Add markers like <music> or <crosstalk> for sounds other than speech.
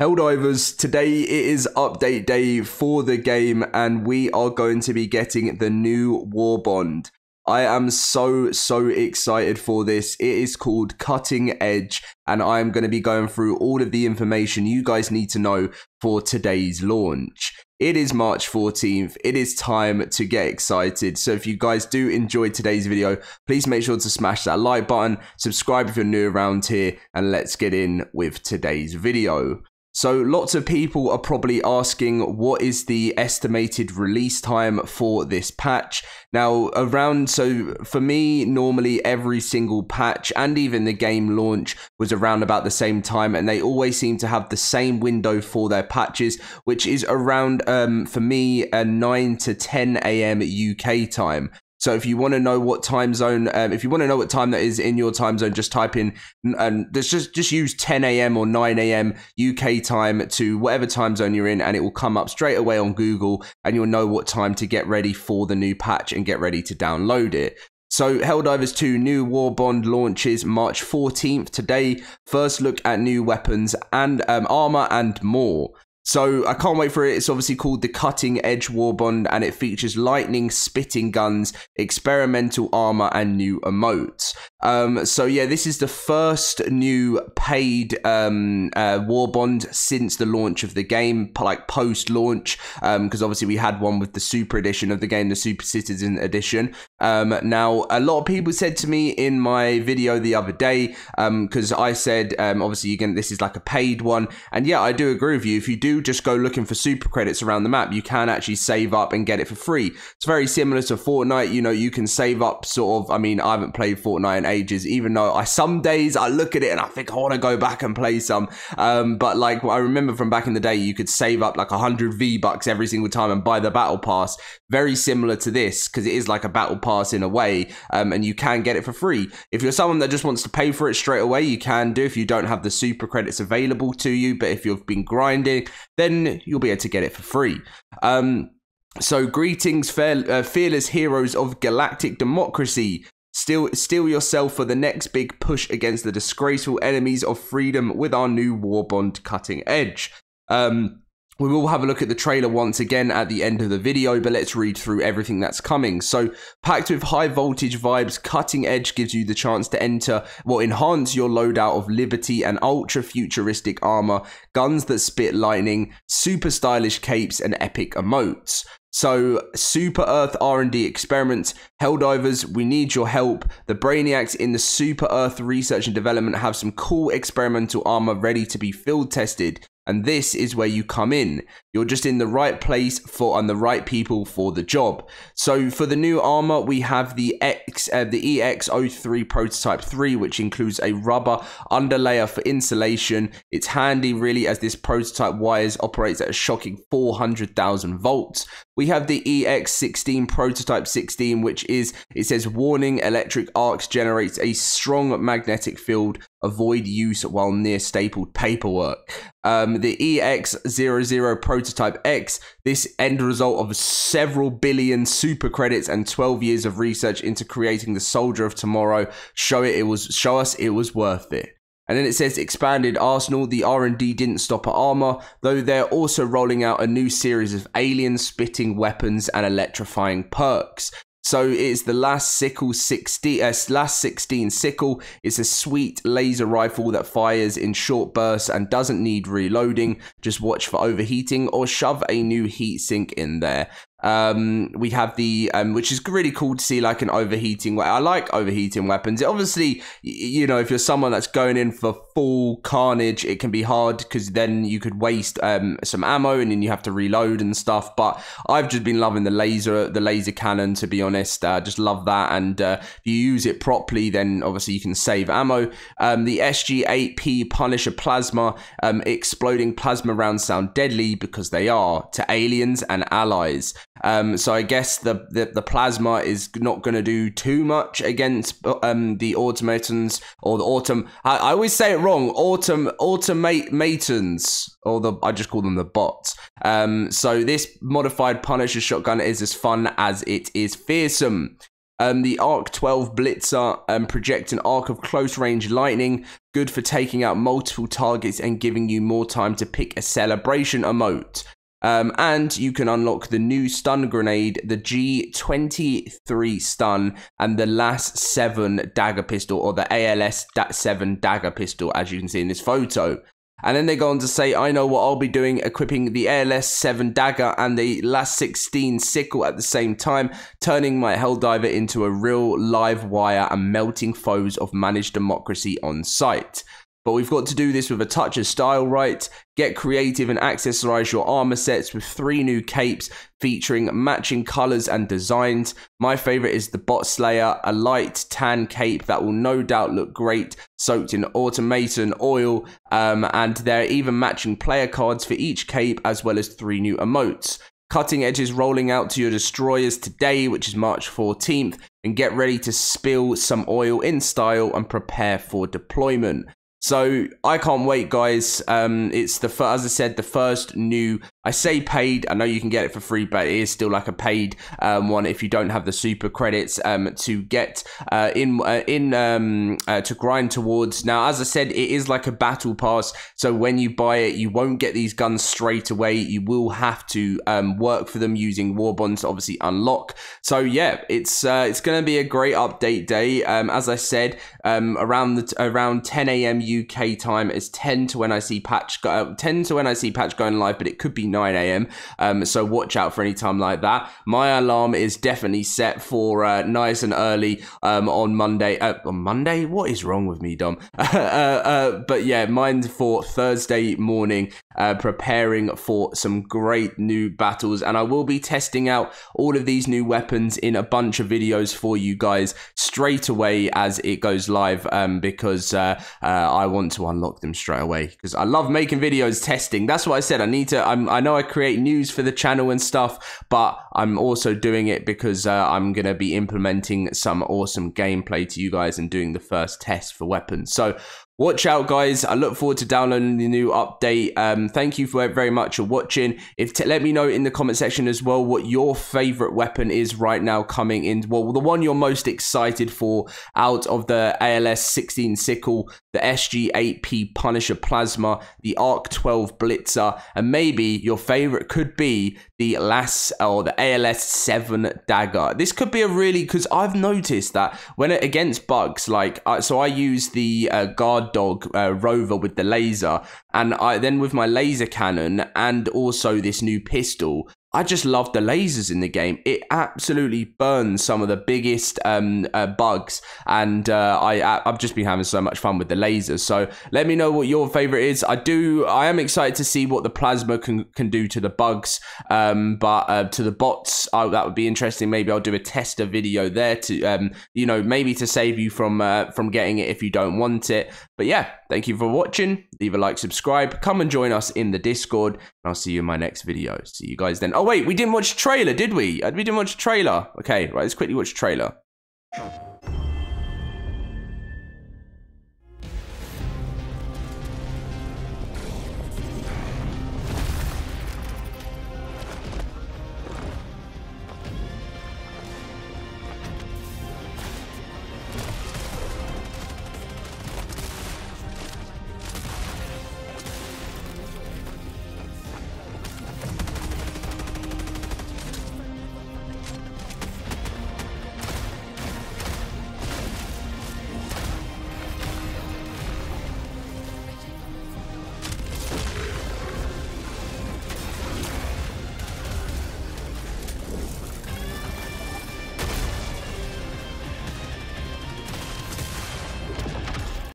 Helldivers, today it is update day for the game, and we are going to be getting the new War Bond. I am so, so excited for this. It is called Cutting Edge, and I am going to be going through all of the information you guys need to know for today's launch. It is March 14th. It is time to get excited. So if you guys do enjoy today's video, please make sure to smash that like button, subscribe if you're new around here, and let's get in with today's video. So, lots of people are probably asking what is the estimated release time for this patch. Now, around, so for me, normally every single patch and even the game launch was around about the same time, and they always seem to have the same window for their patches, which is around, um, for me, a 9 to 10 a.m. UK time. So if you want to know what time zone, um, if you want to know what time that is in your time zone, just type in and just just use 10 a.m. or 9 a.m. UK time to whatever time zone you're in, and it will come up straight away on Google, and you'll know what time to get ready for the new patch and get ready to download it. So, Helldivers 2 new War Bond launches March 14th. Today, first look at new weapons and um, armor and more. So I can't wait for it. It's obviously called the Cutting Edge War Bond, and it features lightning spitting guns, experimental armor, and new emotes. Um, so yeah, this is the first new paid um, uh, War Bond since the launch of the game, like post launch, because um, obviously we had one with the Super Edition of the game, the Super Citizen Edition. Um, now a lot of people said to me in my video the other day, because um, I said um, obviously again this is like a paid one, and yeah, I do agree with you. If you do just go looking for super credits around the map, you can actually save up and get it for free. It's very similar to Fortnite. You know, you can save up sort of. I mean, I haven't played Fortnite in ages, even though I some days I look at it and I think I want to go back and play some. Um, but like I remember from back in the day, you could save up like hundred V bucks every single time and buy the battle pass. Very similar to this because it is like a battle pass in a way, um, and you can get it for free. If you're someone that just wants to pay for it straight away, you can do if you don't have the super credits available to you. But if you've been grinding, then you'll be able to get it for free. Um, so, greetings, uh, fearless heroes of galactic democracy. Still, steel yourself for the next big push against the disgraceful enemies of freedom with our new war bond cutting edge. Um, we will have a look at the trailer once again at the end of the video, but let's read through everything that's coming. So, packed with high voltage vibes, Cutting Edge gives you the chance to enter, well, enhance your loadout of Liberty and ultra futuristic armor, guns that spit lightning, super stylish capes, and epic emotes. So, Super Earth R&D experiments, Helldivers, we need your help. The Brainiacs in the Super Earth research and development have some cool experimental armor ready to be field tested. And this is where you come in. You're just in the right place for and the right people for the job. So for the new armor, we have the X, uh, the EX03 Prototype 3, which includes a rubber underlayer for insulation. It's handy, really, as this prototype wires operates at a shocking 400,000 volts. We have the EX16 Prototype 16, which is it says warning: electric arcs generates a strong magnetic field. Avoid use while near stapled paperwork. Um, the EX00 Prototype X, this end result of several billion super credits and 12 years of research into creating the soldier of tomorrow, show it it was show us it was worth it. And then it says expanded arsenal. The R&D didn't stop at armor, though they're also rolling out a new series of alien spitting weapons and electrifying perks. So it's the last sickle 16, uh, last 16 sickle. It's a sweet laser rifle that fires in short bursts and doesn't need reloading. Just watch for overheating or shove a new heat sink in there. Um, we have the um, which is really cool to see like an overheating. I like overheating weapons. It obviously, you know, if you're someone that's going in for full carnage, it can be hard because then you could waste um, some ammo and then you have to reload and stuff. But I've just been loving the laser, the laser cannon. To be honest, uh, just love that. And uh, if you use it properly, then obviously you can save ammo. Um, the SG8P Punisher plasma, um, exploding plasma rounds sound deadly because they are to aliens and allies. Um, so I guess the, the, the plasma is not going to do too much against um, the automatons or the autumn. I, I always say it wrong. Autumn automatons, or the I just call them the bots. Um, so this modified Punisher shotgun is as fun as it is fearsome. Um, the Arc 12 Blitzer um, project an arc of close range lightning, good for taking out multiple targets and giving you more time to pick a celebration emote. Um, and you can unlock the new stun grenade, the G23 stun, and the LAS 7 dagger pistol, or the ALS 7 dagger pistol, as you can see in this photo. And then they go on to say, I know what I'll be doing, equipping the ALS 7 dagger and the LAS 16 sickle at the same time, turning my Helldiver into a real live wire and melting foes of managed democracy on sight. But we've got to do this with a touch of style right. Get creative and accessorize your armor sets with three new capes featuring matching colors and designs. My favorite is the Bot Slayer, a light tan cape that will no doubt look great, soaked in automaton oil. Um, and there are even matching player cards for each cape, as well as three new emotes. Cutting edges rolling out to your destroyers today, which is March 14th, and get ready to spill some oil in style and prepare for deployment. So I can't wait, guys. Um, it's the as I said, the first new. I say paid. I know you can get it for free, but it is still like a paid um, one if you don't have the super credits um, to get uh, in uh, in um, uh, to grind towards. Now, as I said, it is like a battle pass. So when you buy it, you won't get these guns straight away. You will have to um, work for them using war bonds to obviously unlock. So yeah, it's uh, it's going to be a great update day. Um, as I said, um, around the around 10 a.m. UK time is 10 to when I see patch go, uh, 10 to when I see patch going live, but it could be 9 a.m. Um, so watch out for any time like that. My alarm is definitely set for uh, nice and early um, on Monday. Uh, on Monday, what is wrong with me, Dom? <laughs> uh, uh, but yeah, mine for Thursday morning, uh, preparing for some great new battles, and I will be testing out all of these new weapons in a bunch of videos for you guys straight away as it goes live, um, because uh, I want to unlock them straight away because I love making videos testing. That's what I said. I need to. I'm, I know I create news for the channel and stuff, but I'm also doing it because uh, I'm gonna be implementing some awesome gameplay to you guys and doing the first test for weapons. So Watch out, guys. I look forward to downloading the new update. Um, thank you for very much for watching. If let me know in the comment section as well what your favorite weapon is right now coming in. Well, the one you're most excited for out of the ALS 16 sickle, the SG8P Punisher Plasma, the Arc 12 Blitzer, and maybe your favorite could be the LAS or the ALS 7 Dagger. This could be a really because I've noticed that when it against bugs, like uh, so, I use the uh, guard dog uh, rover with the laser, and I then with my laser cannon and also this new pistol, I just love the lasers in the game. It absolutely burns some of the biggest um, uh, bugs, and uh, I I've just been having so much fun with the lasers. So let me know what your favorite is. I do. I am excited to see what the plasma can can do to the bugs, um, but uh, to the bots, oh, that would be interesting. Maybe I'll do a tester video there to um, you know maybe to save you from uh, from getting it if you don't want it. But yeah, thank you for watching. Leave a like, subscribe, come and join us in the Discord, and I'll see you in my next video. See you guys then. Oh wait, we didn't watch trailer, did we? Uh, we didn't watch trailer. Okay, right, let's quickly watch trailer.